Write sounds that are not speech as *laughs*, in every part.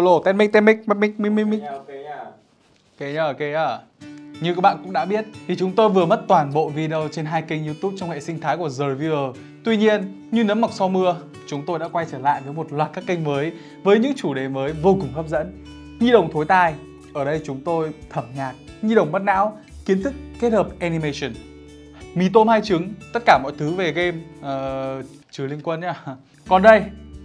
Lô, tên mic, tên mic, mic, mic, mic, mic. Ok nhá, ok nhá. Như các bạn cũng đã biết thì chúng tôi vừa mất toàn bộ video trên hai kênh YouTube trong hệ sinh thái của The Reviewer. Tuy nhiên, như nấm mọc sau mưa, chúng tôi đã quay trở lại với một loạt các kênh mới với những chủ đề mới vô cùng hấp dẫn. Nhi đồng thối tai, ở đây chúng tôi thẩm nhạc, nhi đồng mất não, kiến thức kết hợp animation. Mì tôm hai trứng, tất cả mọi thứ về game uh, trừ liên quân nhá. Còn đây,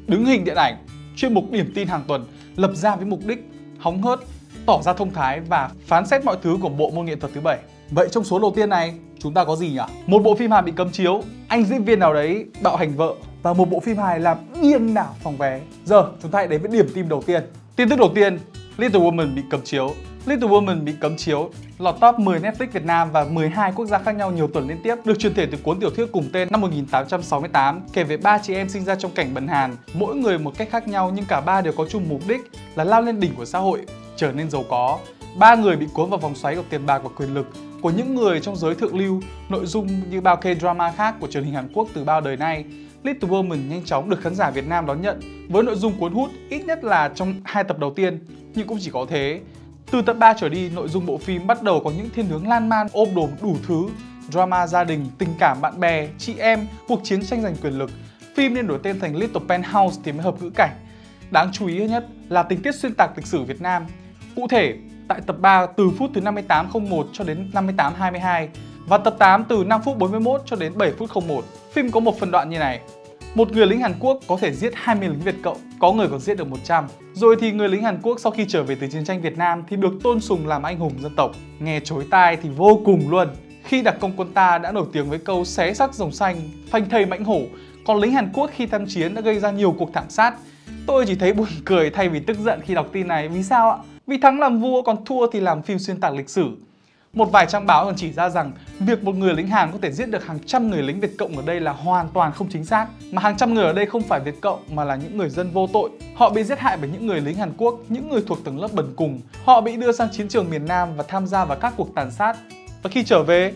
đứng hình điện ảnh, chuyên mục điểm tin hàng tuần lập ra với mục đích hóng hớt, tỏ ra thông thái và phán xét mọi thứ của bộ môn nghệ thuật thứ bảy. Vậy trong số đầu tiên này, chúng ta có gì nhỉ? Một bộ phim hài bị cấm chiếu, anh diễn viên nào đấy bạo hành vợ và một bộ phim hài làm điên đảo phòng vé. Giờ chúng ta hãy đến với điểm tin đầu tiên. Tin tức đầu tiên, Little Woman bị cấm chiếu. Little Woman bị cấm chiếu lọt top 10 Netflix Việt Nam và 12 quốc gia khác nhau nhiều tuần liên tiếp, được truyền thể từ cuốn tiểu thuyết cùng tên năm 1868, kể về ba chị em sinh ra trong cảnh bần hàn, mỗi người một cách khác nhau nhưng cả ba đều có chung mục đích là lao lên đỉnh của xã hội, trở nên giàu có. Ba người bị cuốn vào vòng xoáy của tiền bạc và quyền lực của những người trong giới thượng lưu, nội dung như bao K-drama khác của truyền hình Hàn Quốc từ bao đời nay. Little Woman nhanh chóng được khán giả Việt Nam đón nhận với nội dung cuốn hút ít nhất là trong hai tập đầu tiên, nhưng cũng chỉ có thế. Từ tập 3 trở đi, nội dung bộ phim bắt đầu có những thiên hướng lan man, ôm đồm đủ thứ, drama gia đình, tình cảm bạn bè, chị em, cuộc chiến tranh giành quyền lực. Phim nên đổi tên thành Little Penthouse thì mới hợp ngữ cảnh. Đáng chú ý nhất là tình tiết xuyên tạc lịch sử Việt Nam. Cụ thể, tại tập 3 từ phút thứ 5801 cho đến 5822 và tập 8 từ 5 phút 41 cho đến 7 phút 01. Phim có một phần đoạn như này. Một người lính Hàn Quốc có thể giết 20 lính Việt Cộng, có người còn giết được 100. Rồi thì người lính Hàn Quốc sau khi trở về từ chiến tranh Việt Nam thì được tôn sùng làm anh hùng dân tộc. Nghe chối tai thì vô cùng luôn. Khi đặc công quân ta đã nổi tiếng với câu xé sắc rồng xanh, phanh thây mãnh hổ, còn lính Hàn Quốc khi tham chiến đã gây ra nhiều cuộc thảm sát. Tôi chỉ thấy buồn *laughs* cười thay vì tức giận khi đọc tin này. Vì sao ạ? Vì thắng làm vua còn thua thì làm phim xuyên tạc lịch sử. Một vài trang báo còn chỉ ra rằng việc một người lính Hàn có thể giết được hàng trăm người lính Việt Cộng ở đây là hoàn toàn không chính xác. Mà hàng trăm người ở đây không phải Việt Cộng mà là những người dân vô tội. Họ bị giết hại bởi những người lính Hàn Quốc, những người thuộc tầng lớp bần cùng. Họ bị đưa sang chiến trường miền Nam và tham gia vào các cuộc tàn sát. Và khi trở về,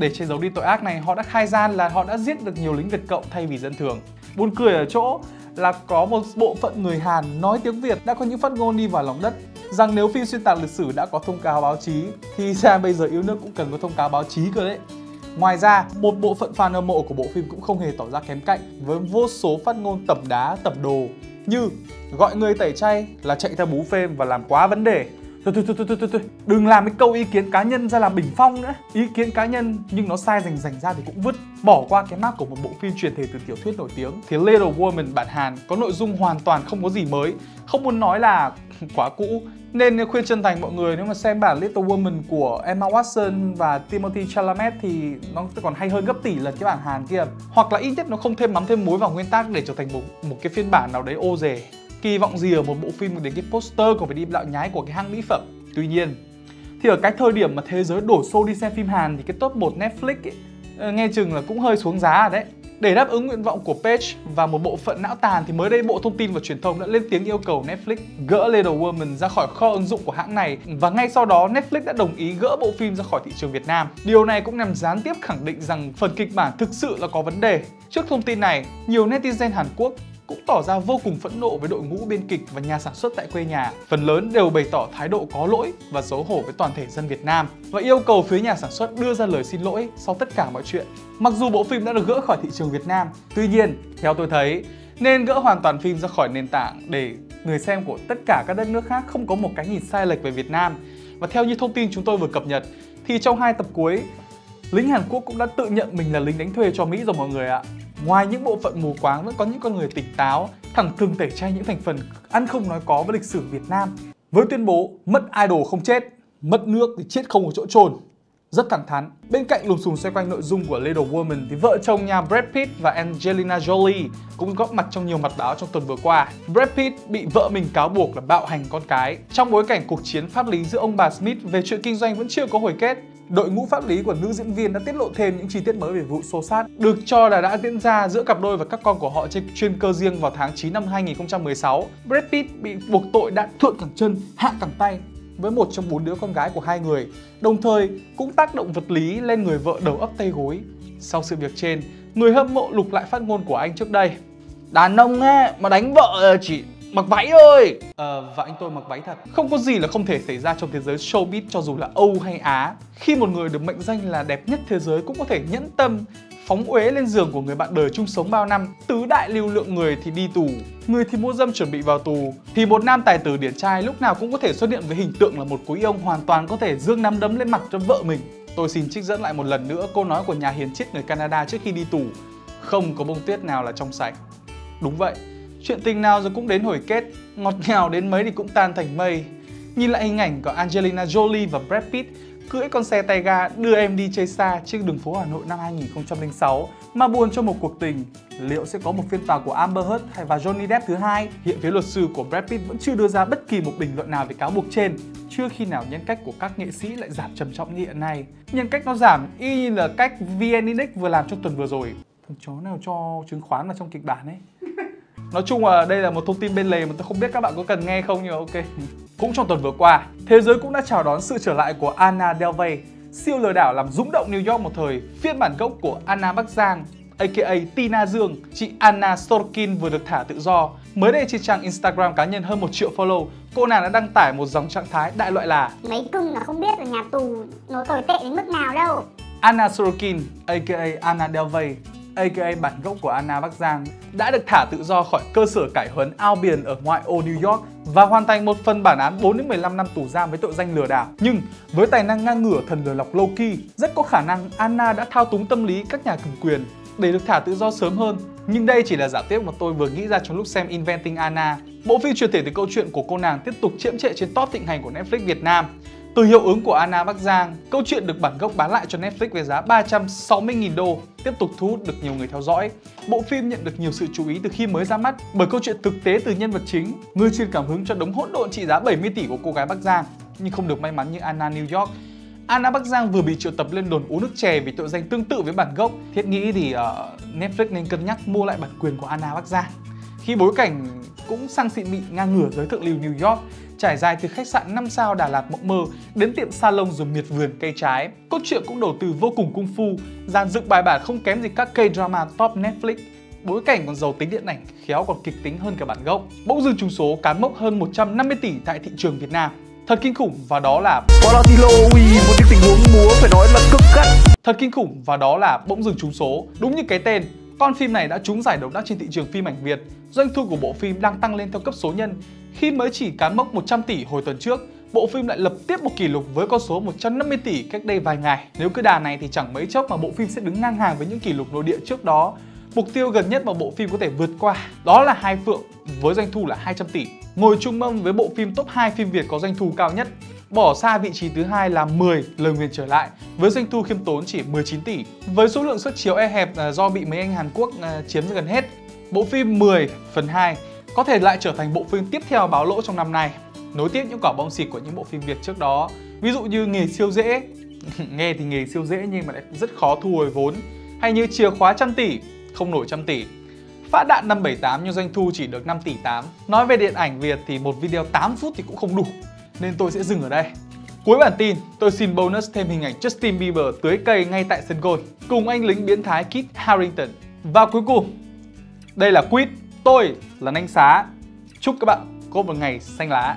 để che giấu đi tội ác này, họ đã khai ra là họ đã giết được nhiều lính Việt Cộng thay vì dân thường. Buồn cười ở chỗ là có một bộ phận người Hàn nói tiếng Việt đã có những phát ngôn đi vào lòng đất rằng nếu phim xuyên tạc lịch sử đã có thông cáo báo chí thì *laughs* ra bây giờ yêu nước cũng cần có thông cáo báo chí cơ đấy. Ngoài ra, một bộ phận fan hâm mộ của bộ phim cũng không hề tỏ ra kém cạnh với vô số phát ngôn tẩm đá, tẩm đồ như gọi người tẩy chay là chạy theo bú phim và làm quá vấn đề Thôi, thôi, thôi, thôi, thôi, thôi, đừng làm cái câu ý kiến cá nhân ra làm bình phong nữa. Ý kiến cá nhân nhưng nó sai rành rành ra thì cũng vứt. Bỏ qua cái mác của một bộ phim truyền thể từ tiểu thuyết nổi tiếng. Thì Little Woman bản Hàn có nội dung hoàn toàn không có gì mới. Không muốn nói là *laughs* quá cũ. Nên khuyên chân thành mọi người nếu mà xem bản Little Woman của Emma Watson và Timothy Chalamet thì nó còn hay hơn gấp tỷ lần cái bản Hàn kia. Hoặc là ít nhất nó không thêm mắm thêm muối vào nguyên tắc để trở thành một một cái phiên bản nào đấy ô dề kỳ vọng gì ở một bộ phim đến cái poster còn phải đi đạo nhái của cái hãng mỹ phẩm tuy nhiên thì ở cái thời điểm mà thế giới đổ xô đi xem phim Hàn thì cái top 1 Netflix ấy, ờ, nghe chừng là cũng hơi xuống giá rồi đấy để đáp ứng nguyện vọng của Page và một bộ phận não tàn thì mới đây Bộ Thông tin và Truyền thông đã lên tiếng yêu cầu Netflix gỡ Little Woman ra khỏi kho ứng dụng của hãng này và ngay sau đó Netflix đã đồng ý gỡ bộ phim ra khỏi thị trường Việt Nam. Điều này cũng nhằm gián tiếp khẳng định rằng phần kịch bản thực sự là có vấn đề. Trước thông tin này, nhiều netizen Hàn Quốc cũng tỏ ra vô cùng phẫn nộ với đội ngũ biên kịch và nhà sản xuất tại quê nhà. Phần lớn đều bày tỏ thái độ có lỗi và xấu hổ với toàn thể dân Việt Nam và yêu cầu phía nhà sản xuất đưa ra lời xin lỗi sau tất cả mọi chuyện. Mặc dù bộ phim đã được gỡ khỏi thị trường Việt Nam, tuy nhiên, theo tôi thấy, nên gỡ hoàn toàn phim ra khỏi nền tảng để người xem của tất cả các đất nước khác không có một cái nhìn sai lệch về Việt Nam. Và theo như thông tin chúng tôi vừa cập nhật, thì trong hai tập cuối, lính Hàn Quốc cũng đã tự nhận mình là lính đánh thuê cho Mỹ rồi mọi người ạ. Ngoài những bộ phận mù quáng vẫn có những con người tỉnh táo, thẳng thừng tẩy chay những thành phần ăn không nói có với lịch sử Việt Nam. Với tuyên bố mất idol không chết, mất nước thì chết không có chỗ trôn. Rất thẳng thắn. Bên cạnh lùm xùm xoay quanh nội dung của Little Woman thì vợ chồng nhà Brad Pitt và Angelina Jolie cũng góp mặt trong nhiều mặt báo trong tuần vừa qua. Brad Pitt bị vợ mình cáo buộc là bạo hành con cái. Trong bối cảnh cuộc chiến pháp lý giữa ông bà Smith về chuyện kinh doanh vẫn chưa có hồi kết, đội ngũ pháp lý của nữ diễn viên đã tiết lộ thêm những chi tiết mới về vụ xô xát được cho là đã diễn ra giữa cặp đôi và các con của họ trên chuyên cơ riêng vào tháng 9 năm 2016. Brad Pitt bị buộc tội đã thượng cẳng chân, hạ cẳng tay với một trong bốn đứa con gái của hai người, đồng thời cũng tác động vật lý lên người vợ đầu ấp tay gối. Sau sự việc trên, người hâm mộ lục lại phát ngôn của anh trước đây. Đàn ông ấy mà đánh vợ chỉ Mặc váy ơi! Ờ, và anh tôi mặc váy thật. Không có gì là không thể xảy ra trong thế giới showbiz cho dù là Âu hay Á. Khi một người được mệnh danh là đẹp nhất thế giới cũng có thể nhẫn tâm phóng uế lên giường của người bạn đời chung sống bao năm tứ đại lưu lượng người thì đi tù người thì mua dâm chuẩn bị vào tù thì một nam tài tử điển trai lúc nào cũng có thể xuất hiện với hình tượng là một quý ông hoàn toàn có thể dương nắm đấm lên mặt cho vợ mình tôi xin trích dẫn lại một lần nữa câu nói của nhà hiền triết người Canada trước khi đi tù không có bông tuyết nào là trong sạch đúng vậy chuyện tình nào rồi cũng đến hồi kết, ngọt ngào đến mấy thì cũng tan thành mây nhìn lại hình ảnh của Angelina Jolie và Brad Pitt, cưỡi con xe tay ga đưa em đi chơi xa trên đường phố Hà Nội năm 2006 mà buồn cho một cuộc tình. Liệu sẽ có một phiên tòa của Amber Heard hay và Johnny Depp thứ hai? Hiện phía luật sư của Brad Pitt vẫn chưa đưa ra bất kỳ một bình luận nào về cáo buộc trên. Chưa khi nào nhân cách của các nghệ sĩ lại giảm trầm trọng như hiện nay. Nhân cách nó giảm, y như là cách VN Index vừa làm trong tuần vừa rồi. Thằng chó nào cho chứng khoán vào trong kịch bản ấy. Nói chung là đây là một thông tin bên lề mà tôi không biết các bạn có cần nghe không nhưng ok. Cũng trong tuần vừa qua, thế giới cũng đã chào đón sự trở lại của Anna Delvey, siêu lừa đảo làm rúng động New York một thời. Phiên bản gốc của Anna Bắc Giang, aka Tina Dương, chị Anna Sorkin vừa được thả tự do. Mới đây trên trang Instagram cá nhân hơn 1 triệu follow, cô nàng đã đăng tải một dòng trạng thái đại loại là Mấy cưng là không biết là nhà tù nó tồi tệ đến mức nào đâu. Anna Sorokin, aka Anna Delvey, aka bản gốc của Anna Bắc Giang, đã được thả tự do khỏi cơ sở cải huấn Albion ở ngoại ô New York và hoàn thành một phần bản án 4 đến 15 năm tù giam với tội danh lừa đảo. Nhưng với tài năng ngang ngửa thần lừa lọc Loki, rất có khả năng Anna đã thao túng tâm lý các nhà cầm quyền để được thả tự do sớm hơn. Nhưng đây chỉ là giả tiếp mà tôi vừa nghĩ ra trong lúc xem Inventing Anna. Bộ phim truyền thể từ câu chuyện của cô nàng tiếp tục chiếm trệ trên top thịnh hành của Netflix Việt Nam. Từ hiệu ứng của Anna Bắc Giang, câu chuyện được bản gốc bán lại cho Netflix với giá 360.000 đô, tiếp tục thu hút được nhiều người theo dõi. Bộ phim nhận được nhiều sự chú ý từ khi mới ra mắt bởi câu chuyện thực tế từ nhân vật chính, người truyền cảm hứng cho đống hỗn độn trị giá 70 tỷ của cô gái Bắc Giang, nhưng không được may mắn như Anna New York. Anna Bắc Giang vừa bị triệu tập lên đồn uống nước chè vì tội danh tương tự với bản gốc. Thiết nghĩ thì uh, Netflix nên cân nhắc mua lại bản quyền của Anna Bắc Giang. Khi bối cảnh cũng sang xịn mịn ngang ngửa giới thượng lưu New York, trải dài từ khách sạn 5 sao Đà Lạt mộng mơ đến tiệm salon rồi miệt vườn cây trái. Cốt truyện cũng đầu tư vô cùng cung phu, dàn dựng bài bản không kém gì các K-drama top Netflix. Bối cảnh còn giàu tính điện ảnh, khéo còn kịch tính hơn cả bản gốc. Bỗng dưng trúng số cán mốc hơn 150 tỷ tại thị trường Việt Nam. Thật kinh khủng và đó là Volatilo ui một cái tình huống múa phải nói là cực gắt Thật kinh khủng và đó là bỗng dừng trúng số. Đúng như cái tên, con phim này đã trúng giải độc đắc trên thị trường phim ảnh Việt. Doanh thu của bộ phim đang tăng lên theo cấp số nhân. Khi mới chỉ cán mốc 100 tỷ hồi tuần trước, bộ phim lại lập tiếp một kỷ lục với con số 150 tỷ cách đây vài ngày. Nếu cứ đà này thì chẳng mấy chốc mà bộ phim sẽ đứng ngang hàng với những kỷ lục nội địa trước đó. Mục tiêu gần nhất mà bộ phim có thể vượt qua đó là Hai Phượng với doanh thu là 200 tỷ. Ngồi chung mâm với bộ phim top 2 phim Việt có doanh thu cao nhất. Bỏ xa vị trí thứ hai là 10 lời nguyền trở lại với doanh thu khiêm tốn chỉ 19 tỷ. Với số lượng suất chiếu e hẹp à, do bị mấy anh Hàn Quốc à, chiếm gần hết, bộ phim 10 phần 2 có thể lại trở thành bộ phim tiếp theo báo lỗ trong năm nay. Nối tiếp những quả bom xịt của những bộ phim Việt trước đó, ví dụ như nghề siêu dễ, *laughs* nghe thì nghề siêu dễ nhưng mà lại rất khó thu hồi vốn, hay như chìa khóa trăm tỷ, không nổi trăm tỷ. Phát đạn năm 78 nhưng doanh thu chỉ được 5 tỷ 8. Nói về điện ảnh Việt thì một video 8 phút thì cũng không đủ, nên tôi sẽ dừng ở đây. Cuối bản tin, tôi xin bonus thêm hình ảnh Justin Bieber tưới cây ngay tại sân golf cùng anh lính biến thái Kit Harrington. Và cuối cùng, đây là Quýt, tôi là Nanh Xá. Chúc các bạn có một ngày xanh lá.